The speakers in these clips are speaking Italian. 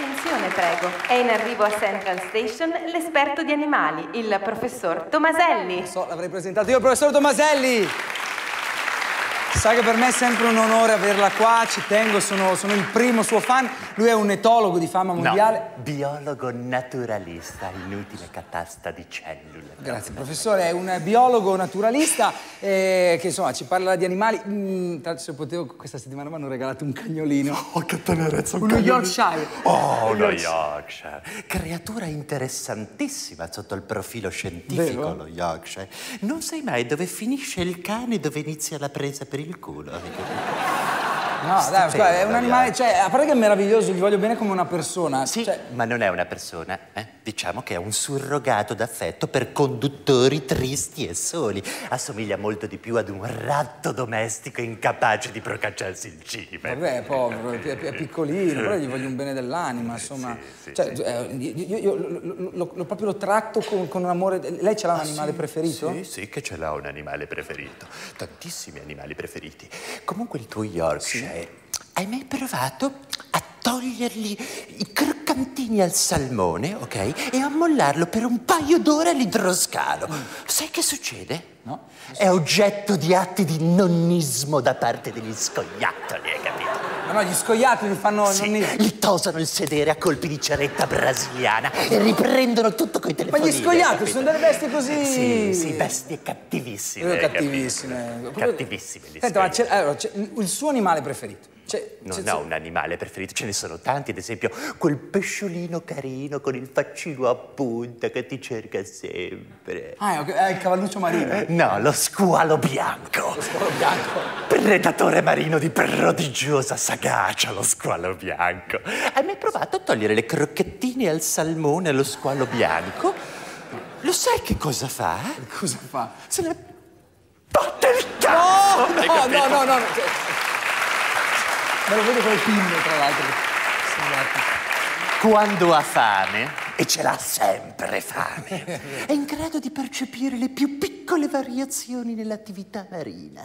Attenzione, prego. È in arrivo a Central Station l'esperto di animali, il professor Tomaselli. So, l'avrei presentato io, il professor Tomaselli. Sa che per me è sempre un onore averla qua, ci tengo, sono, sono il primo suo fan. Lui è un etologo di fama mondiale. No, biologo naturalista, inutile catasta di cellule. Grazie, professore, è un biologo naturalista eh, che insomma ci parla di animali. Mm, tanto se potevo, questa settimana mi hanno regalato un cagnolino. Oh, che tenerezza, un Uno cagnolino. Yorkshire. Oh, uno Yorkshire. Creatura interessantissima sotto il profilo scientifico, Vero? lo Yorkshire. Non sai mai dove finisce il cane e dove inizia la presa per il culo. No, dai, scusa, è un animale, cioè, a parte che è meraviglioso, gli voglio bene come una persona. Sì, Cioè, ma non è una persona, eh? Diciamo che è un surrogato d'affetto per conduttori tristi e soli. Assomiglia molto di più ad un ratto domestico incapace di procacciarsi il cibo. vabbè, è povero, è, è piccolino, però gli voglio un bene dell'anima, insomma. sì, cioè, eh, io, io lo, lo- lo- proprio lo tratto con, con amore. Lei ce l'ha un animale preferito? Sì, sì, che ce l'ha un animale preferito. Tantissimi animali preferiti. Comunque il tuo Yorkshire, hai mai provato a togliergli i croccantini al salmone, ok? E a mollarlo per un paio d'ore all'idroscalo. Sai che succede? No. È oggetto di atti di nonnismo da parte degli scoiattoli, hai capito? Ma no, gli scoiati li fanno. Sì, non li- gli tosano il sedere a colpi di ceretta brasiliana e riprendono tutto coi Ma telefonini. gli scoiati capito? sono delle bestie così. Sì, sì, bestie cattivissime. Eh, cattivissime. Cattivissime gli Senta, ma scoiattoli. allora, il suo animale preferito? C'è- Non c'è- ho un animale preferito, ce ne sono tanti, ad esempio quel pesciolino carino con il faccino a punta che ti cerca sempre. Ah, è il cavalluccio marino. No, lo squalo bianco. Lo squalo bianco. Predatore marino di prodigiosa sagacia, lo squalo bianco. Hai mai provato a togliere le crocchettine al salmone allo squalo bianco? Lo sai che cosa fa? Cosa fa? Se ne batte il cazzo! No, capito? no, no, no. Me lo vedo come pinne, tra l'altro. Quando ha fame, e ce l'ha sempre fame, è in grado di percepire le più piccole variazioni nell'attività marina.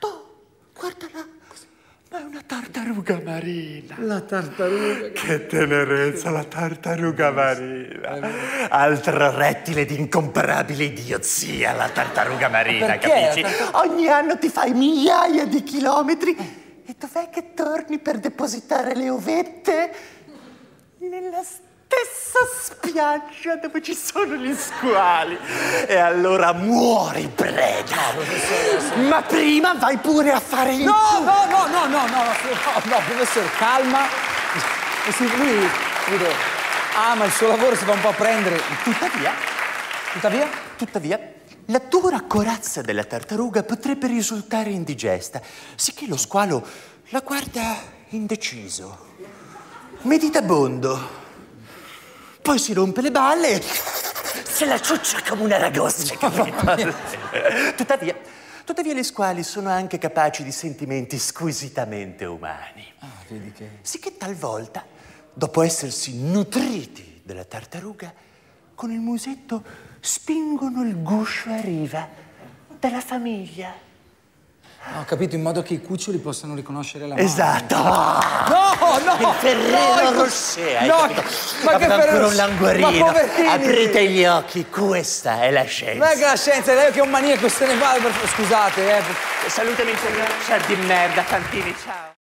Oh, guarda là, ma è una tartaruga marina. La tartaruga. Che tenerezza la tartaruga marina. Altro rettile di incomparabile idiozia, la tartaruga marina, Perché? capisci? Ogni anno ti fai migliaia di chilometri dov'è che torni per depositare le ovette? Nella stessa spiaggia dove ci sono gli squali. E allora muori, preda! Ma prima vai pure a fare il... No, no, no, no, no, no, no, no, professor, calma. Eh lui, ama il suo lavoro, si fa un po' prendere. Tuttavia, tuttavia, Tuttavia, la dura corazza della tartaruga potrebbe risultare indigesta, sicché lo squalo la guarda indeciso, meditabondo, poi si rompe le balle. E se la ciuccia come una ragosta, tuttavia, tuttavia gli squali sono anche capaci di sentimenti squisitamente umani. vedi che... Sicché talvolta, dopo essersi nutriti della tartaruga, con il musetto spingono il guscio a riva della famiglia. Ho capito, in modo che i cuccioli possano riconoscere la madre. Esatto! No, no! Il Ferrero no, Rocher, hai no, capito? ma che Ferrero ancora un languorino. Ma poverini! Aprite gli occhi, questa è la scienza. Non è che la scienza, è lei che è un maniaco, se ne va, per- scusate, eh. Salutami, signor di merda, Fantini, ciao.